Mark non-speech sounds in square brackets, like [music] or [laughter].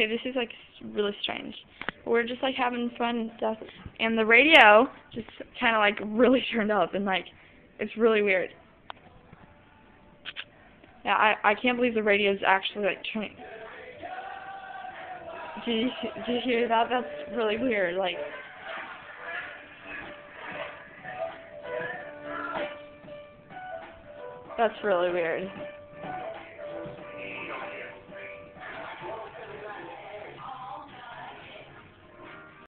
Okay, this is like really strange. We're just like having fun and stuff, and the radio just kind of like [laughs] really turned up, and like it's really weird. Yeah, I I can't believe the radio is actually like turning. Did you did you hear that? That's really weird. Like. That's really weird.